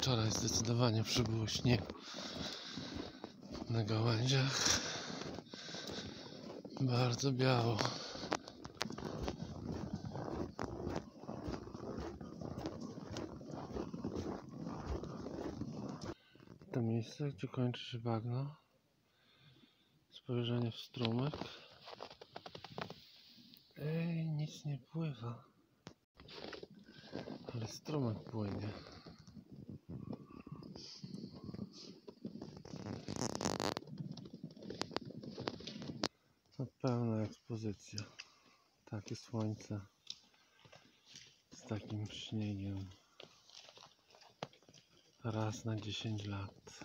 Wczoraj zdecydowanie przybyło śniegu na gałęziach. Bardzo biało. To miejsce, gdzie kończy się bagno. Spojrzenie w strumyk. Ej, nic nie pływa. Ale strumyk płynie. Pełna ekspozycja. Takie słońce z takim śniegiem. Raz na 10 lat.